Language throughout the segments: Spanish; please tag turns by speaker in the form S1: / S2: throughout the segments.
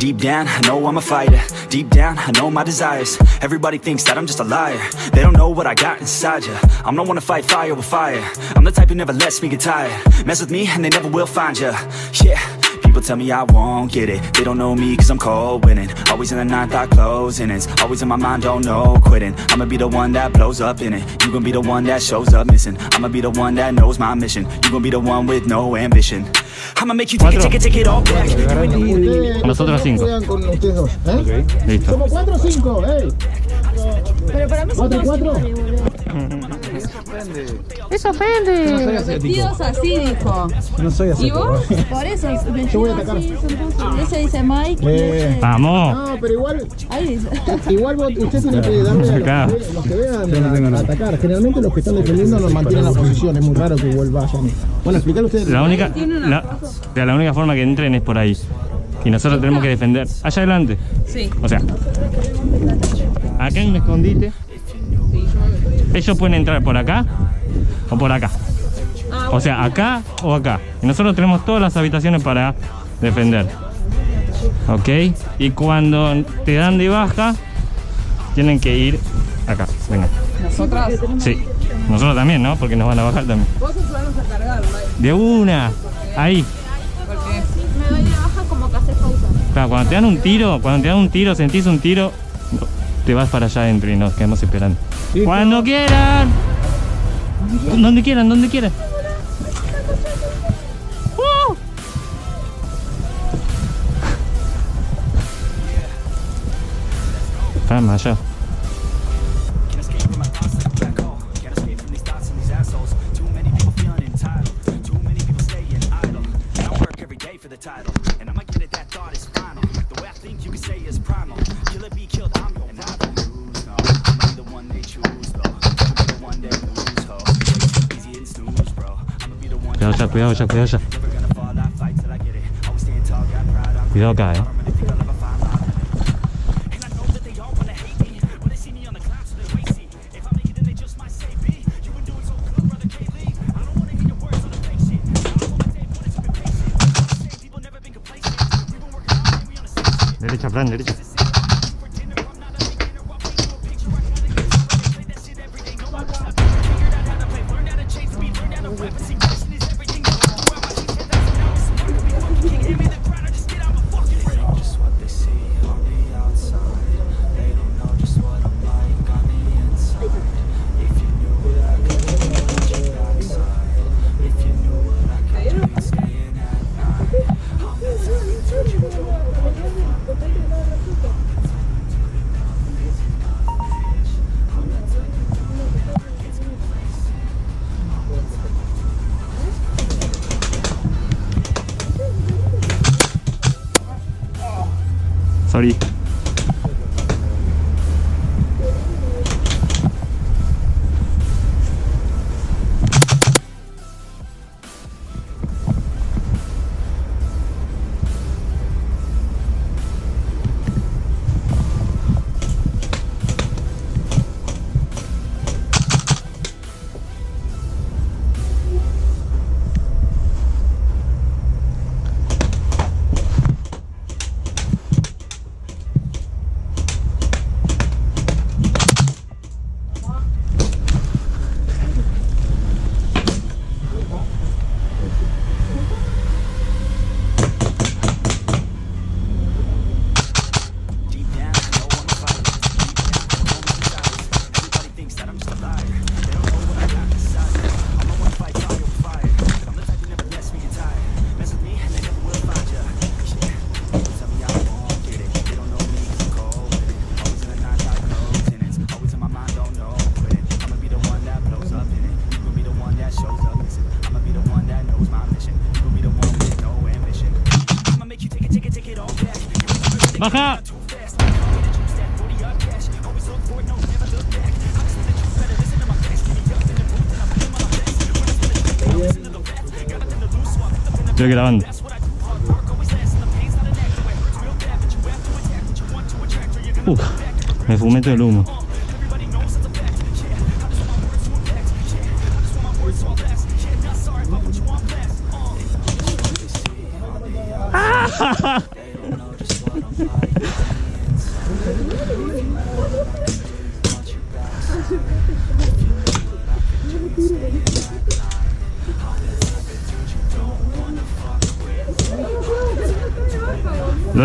S1: Deep down, I know I'm a fighter. Deep down, I know my desires. Everybody thinks that I'm just a liar. They don't know what I got inside ya. I'm the one to fight fire with fire. I'm the type who never lets me get tired. Mess with me and they never will find ya. Yeah. People tell me I won't get it They don't know me cause I'm cold winning Always in the ninth, I closing It's always in my mind, don't know quitting I'ma be the one that blows up in it You gon' be the one that shows up missing I'ma be the one that knows my mission You gon' be the one with no ambition I'ma make you take it, take it, take it all back
S2: Nosotros cinco.
S3: con ustedes dos, ¿eh?
S2: Listo.
S3: Somos cuatro o cinco, ¿eh?
S4: Pero para mí son
S3: ¿Cuatro cuatro?
S4: iguales,
S5: Eso ofende.
S4: Vestidos así, dijo.
S3: No soy así.
S4: ¿Y vos? Por eso, vestidos
S3: voy a atacar.
S4: así, todos. Ese dice Mike
S3: Eh.
S2: Vamos.
S3: No, pero igual,
S4: Ahí dice.
S3: igual vos- usted tiene que darle a los que, los que vean a, a atacar. Generalmente los que están defendiendo nos mantienen la posición. Es muy raro que igual vayan. Bueno, explicar ustedes.
S2: La única, la, la única forma que entren es por ahí. Y nosotros tenemos que defender. Allá adelante.
S4: Sí.
S2: O sea, acá hay un escondite. Ellos pueden entrar por acá o por acá. O sea, acá o acá. Y nosotros tenemos todas las habitaciones para defender. ¿Ok? Y cuando te dan de baja, tienen que ir acá. Venga.
S4: ¿Nosotras?
S2: Sí. Nosotros también, ¿no? Porque nos van a bajar también.
S4: Vos a cargar.
S2: De una. Ahí. Claro, cuando te dan un tiro, cuando te dan un tiro, sentís un tiro, te vas para allá adentro y nos quedamos esperando. Cuando quieran. Donde quieran, donde quieran. ¡Uh! Vamos allá.
S1: 不要改。那里吃饭，那里。You're gonna
S2: Uf, me fumé todo el humo.
S1: Everybody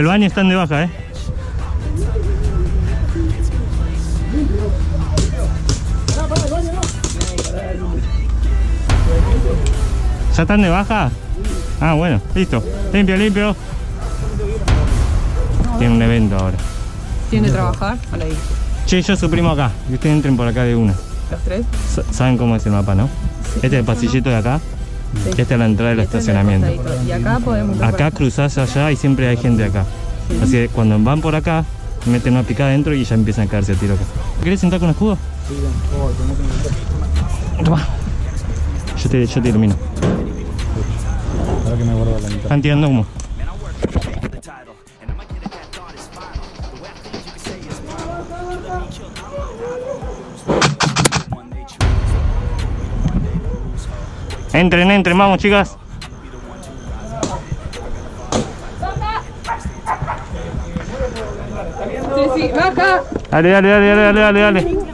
S2: del baño están de baja, ¿eh? ¿Ya están de baja? Ah, bueno, listo. Limpio, limpio. Tiene un evento ahora.
S4: ¿Tiene que trabajar? Hola ahí.
S2: Che, yo suprimo acá. Y ustedes entren por acá de una.
S4: ¿Los tres?
S2: Sa- ¿Saben cómo es el mapa, no? Este es el pasillito de acá. Esta es la entrada del
S4: Este
S2: estacionamiento.
S4: Y acá podemos
S2: Acá cruzás allá y siempre hay gente acá. Así que cuando van por acá, meten una picada adentro y ya empiezan a caerse a tiro acá. ¿Querés sentar con escudo? Toma. Yo te, yo te ilumino.
S3: Ahora que me guardo la mitad.
S2: Están tirando humo. Entren, entren, vamos chicas.
S4: Sí, sí, baja.
S2: Dale, dale, dale, dale, dale, dale,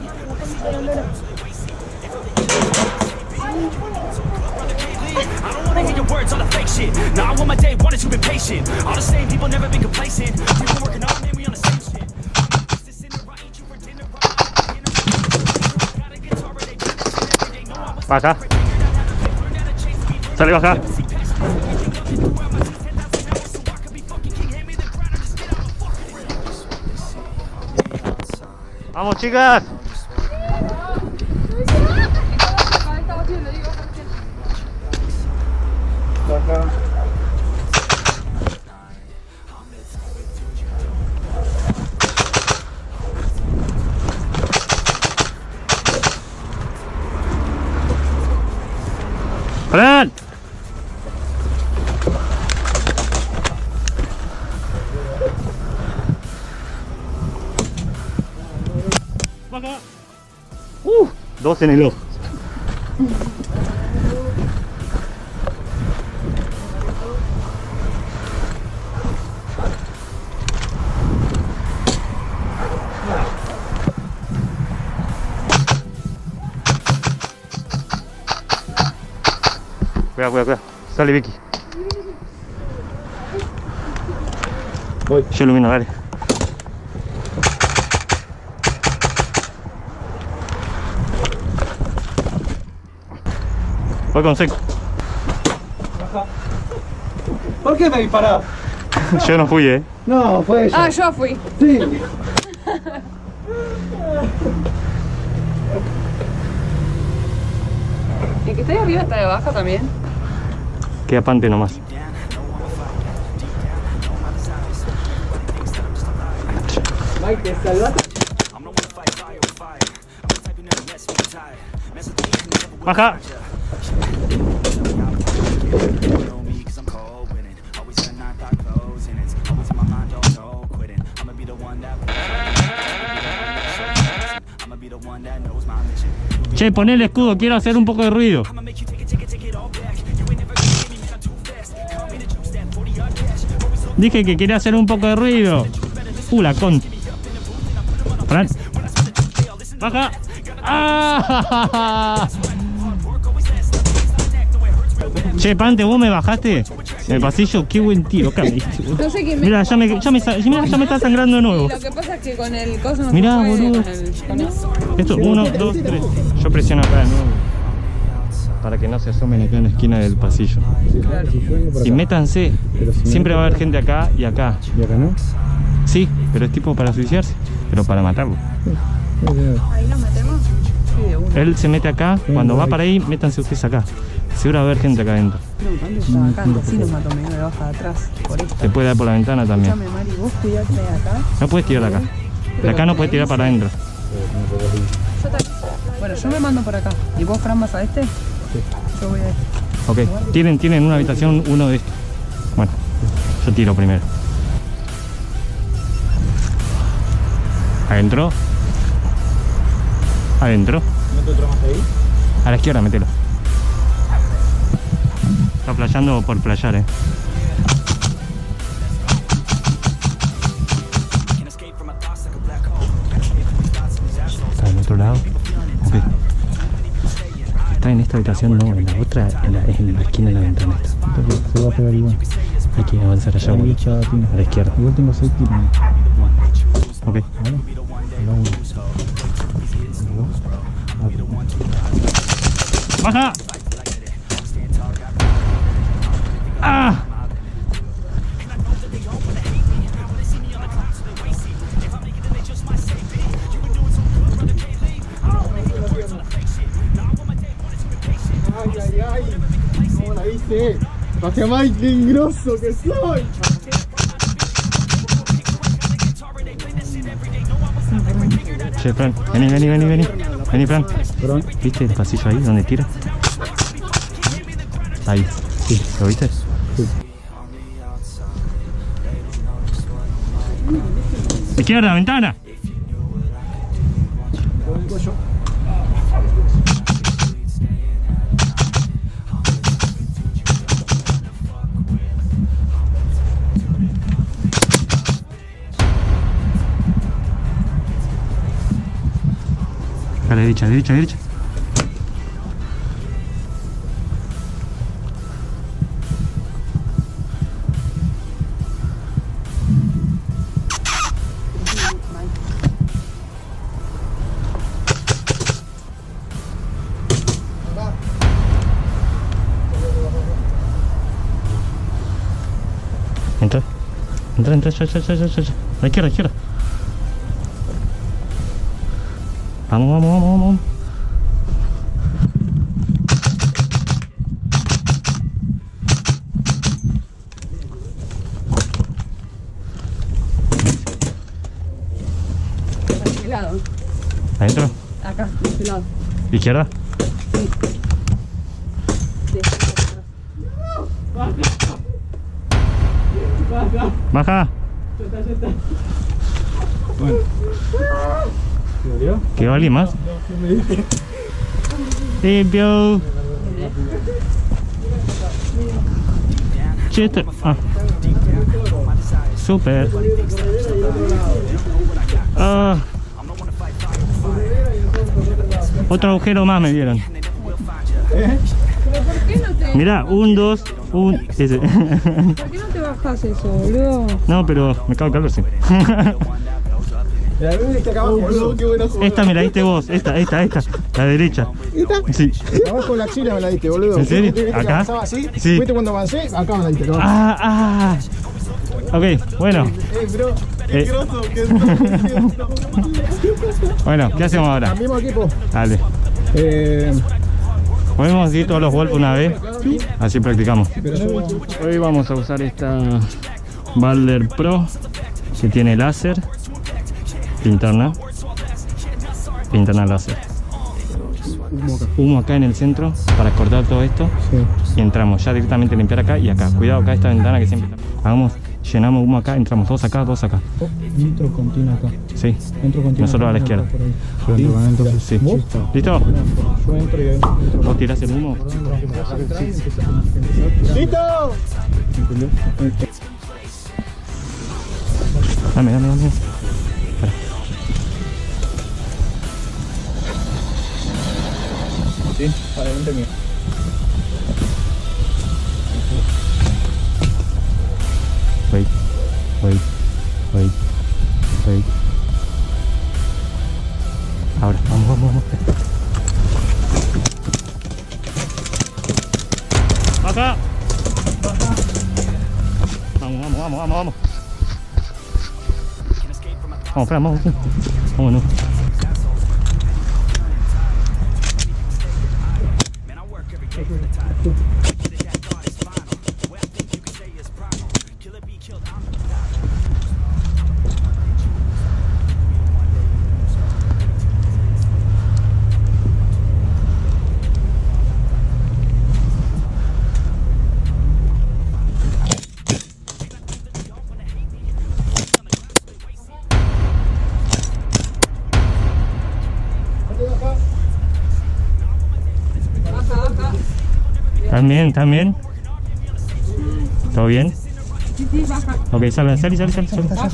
S2: Baja. Sale, baja. Vamos chicas. Baja. Uh, dos en el ojo. Cuidado, cuidado, cuidado. Sale Vicky.
S3: Voy.
S2: Yo ilumino, dale. Voy con.
S3: ¿Por qué me disparás?
S2: Yo no fui, eh.
S3: No, fue ella.
S4: Ah, yo fui.
S3: Sí.
S4: ¿Y que está ahí arriba está de baja también?
S2: Queda pante nomás.
S3: Mike, ¿te salvaste?
S2: Baja. Che, poné el escudo, quiero hacer un poco de ruido.
S1: I'ma make you take it, take it, take it all back. You ain't never gonna get me, man, I'm too fast. Call me the juice, that 40 yard cash. Always so
S2: Dije que quería hacer un poco de ruido. Uh, la con. Fran. Baja. ¡Ah! Che, Pante, ¿vos me bajaste? En el pasillo, qué buen tiro, acá me diste, boludo.
S4: No sé quién me...
S2: Mira, ya me, ya, me, ya está sangrando de nuevo.
S4: Lo que pasa es que con el coso no
S2: Mirá,
S4: se puede,
S2: boludo.
S4: con el- con el-
S2: Esto, uno, dos, tres. Yo presiono acá de nuevo. Para que no se asomen acá en la esquina del pasillo. Y métanse. Siempre va a haber gente acá y acá.
S3: ¿Y acá no?
S2: Sí, pero es tipo para suicidarse. Pero para matarlo.
S4: ¿Ahí nos metemos?
S2: Él se mete acá. Cuando va para ahí, métanse ustedes acá. Seguro va a haber gente acá adentro.
S4: No, acá, nos mató, me baja de atrás. Por esto.
S2: Se puede dar por la ventana también.
S4: Escúchame, Mari, vos cuidate de acá.
S2: No puedes tirar de acá. De acá no puedes tirar para adentro.
S4: Bueno, yo me mando por acá. ¿Y vos, Fran, vas a este? Sí. Yo voy a este.
S2: Ok. Tienen, tienen una habitación uno de estos. Bueno, yo tiro primero. Adentro. Adentro.
S3: ¿No otro más ahí?
S2: A la izquierda, metelo. Está playando por playar, eh. Está del otro lado. Ok. Está en esta habitación, no, en la otra, en la, en la esquina de la ventana está.
S3: Entonces se va a pegar igual.
S2: Hay que avanzar allá. A la izquierda.
S3: Igual tengo 6 tiros.
S2: Ok.
S3: ¿Vale? La uno.
S2: ¡Baja! ¡Ah!
S3: Ay, ay, ay. ¿Cómo la viste? Bajé más qué grosso que soy.
S2: Che, Fran, vení, vení, vení, vení. Vení, Fran. ¿Viste el pasillo ahí donde tira? Ahí. Sí, ¿lo viste? Izquierda, ventana. A la derecha, derecha, derecha. Entra. Entra, entra, ya, ya, ya, ya. A la izquierda, a la izquierda. Vamos, vamos, vamos, vamos. Adentro.
S4: Acá, de este lado.
S2: Izquierda. ¿Qué alguien más? Limpio. Chester. Ah. Super. Ah. Otro agujero más me dieron. Mira, un, dos, un. Ese.
S4: ¿Por qué no te bajas eso, boludo?
S2: no, pero me cago en calor, sí. esta me la diste vos, esta, esta, esta, la derecha.
S3: ¿Esta?
S2: Sí.
S3: Abajo de la axila me la diste, boludo.
S2: ¿En serio?
S3: ¿Viste que
S2: ¿Acá?
S3: así?
S2: Sí.
S3: ¿Viste cuando avancé? Acá me la diste.
S2: Ah, ah. Ok, bueno.
S3: Eh, bro.
S2: Eh.
S3: Qué grosso que sos.
S2: Bueno, ¿qué hacemos ahora?
S3: Mismo equipo.
S2: Dale.
S3: Eh,
S2: ¿Podemos ir todos los golpes una vez? Así practicamos. Hoy vamos a usar esta Balder Pro que tiene láser, linterna, linterna láser. Humo acá en el centro para cortar todo esto
S3: sí.
S2: y entramos ya directamente a limpiar acá y acá. Cuidado acá esta ventana que siempre está. Hagamos, llenamos humo acá, entramos dos acá, dos acá.
S3: Oh, Nitro continua acá.
S2: Sí.
S3: Entro.
S2: Nosotros a la izquierda.
S3: Yo entro con entonces.
S2: Sí.
S3: ¿Vos?
S2: ¿Listo?
S3: Yo entro y entro.
S2: ¿Vos tirás el humo?
S3: ¡Listo!
S2: Dame, dame, dame.
S3: Sí, adelante mío.
S2: Wait, wait, wait, wait. Ahora, vamos, vamos, vamos. Acá. Vamos, vamos, vamos, vamos, vamos. Vamos, Fran, vamos. Vámonos. ¿También? ¿También? ¿Todo bien? Ok, sal, sal, sal, sal, sal.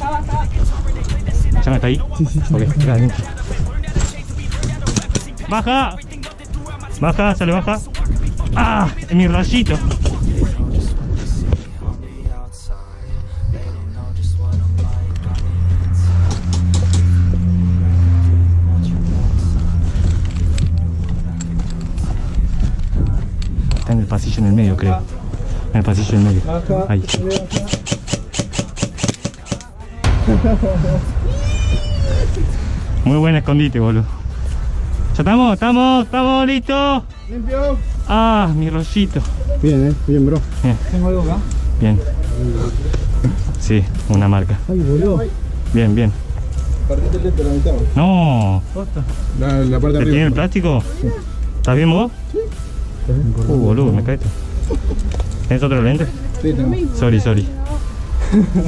S2: ¿Ya está ahí? Sí, sí, Ok, queda adentro. ¡Baja! Baja, sale, baja. ¡Ah! Mi rayito. En el pasillo en el medio, creo. En el pasillo en el medio. Ahí. Muy buen escondite, boludo. Ya estamos, estamos, estamos listos.
S3: Limpio.
S2: Ah, mi rollito.
S3: Bien, eh. Bien, bro.
S2: Bien,
S3: Tengo algo acá.
S2: bien. Sí, una marca.
S3: Ay, boludo.
S2: Bien, bien.
S3: Partiste el lente la mitad.
S2: No,
S3: La, la parte
S2: ¿te tiene el plástico? ¿Estás bien vos? Uh, boludo, me caíste. ¿Tienes otro lente?
S3: Sí, tengo.
S2: Sorry, sorry.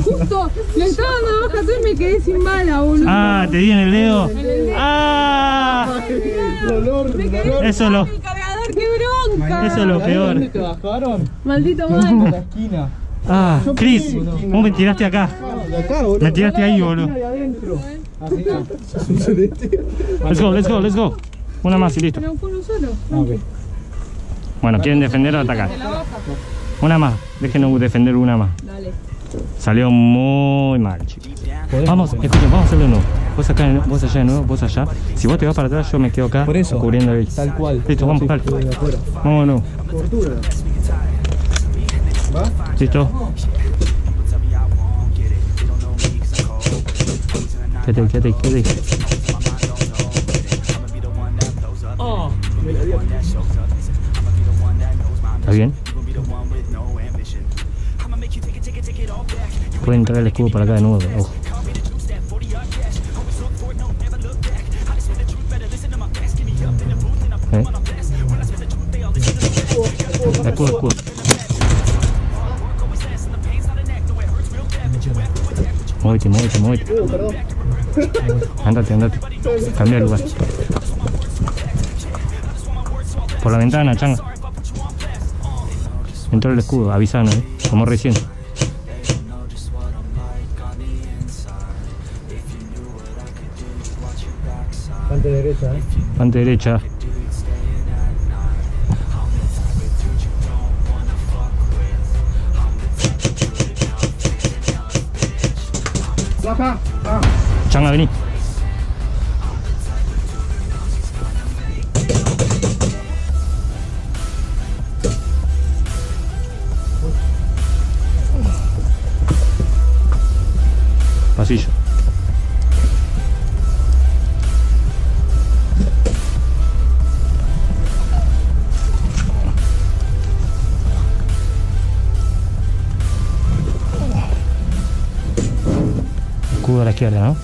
S5: Justo, le estaba dando baja y me quedé sin bala, boludo.
S2: Ah, te di en el dedo. Ah,
S3: Dolor, dolor.
S2: eso es lo,
S5: El cargador, qué bronca.
S2: eso es lo peor.
S3: te bajaron?
S5: Maldito mal.
S3: La esquina.
S2: Ah, Chris, vos me tiraste acá.
S3: De acá, boludo.
S2: Me tiraste ahí, boludo.
S3: De adentro. Así. Es un celeste.
S2: Let's go, let's go, let's go. Una más y listo.
S5: Pero fue uno solo.
S2: Bueno, ¿quieren defender o atacar? Una más, déjenos defender una más.
S5: Dale.
S2: Salió muy mal, chicos. Vamos, escuchen, vamos a hacerlo de nuevo. Vos acá, vos allá de nuevo, vos allá. Si vos te vas para atrás, yo me quedo acá
S3: Por eso.
S2: cubriendo ahí.
S3: Tal cual.
S2: Listo, vamos.
S3: Cobertura. ¿Va?
S2: ¿Listo? Quédate, quédate, quédate. ¿Está bien? Puede entrar el escudo por acá de nuevo, ojo. ¿Eh? Escudo, escudo. Muévete, muévete, muévete. Andate, andate. Cambia de lugar. Por la ventana, changa. Entró el escudo, avisanos, ¿eh? como recién.
S3: Parte derecha, eh.
S2: Ante derecha. Izquierda, ¿no?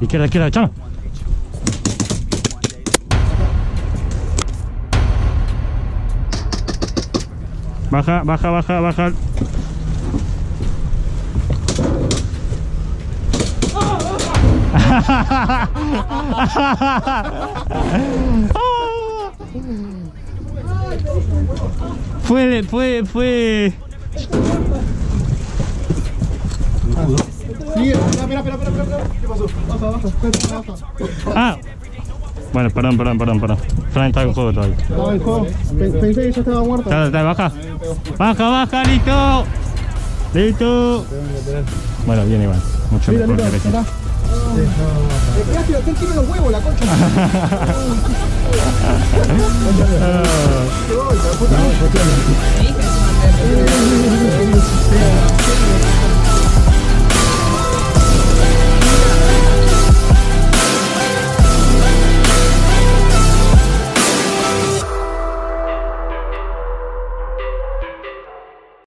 S2: Izquierda, izquierda. Baja, baja, baja, baja. Fue, fue, fue.
S3: Sigue. Espera, espera, espera, espera. ¿Qué pasó? Baja, baja. Baja, baja.
S2: Ah. Bueno, perdón, perdón, perdón, perdón. Fran está en juego todavía.
S3: Estaba en juego. Pen- Pensé que ya estaba muerto.
S2: Está, está, baja. Baja, baja, listo. Listo. Bueno, bien Iván. Mucho mejor que.
S3: Le pegaste tiene los huevos, la concha.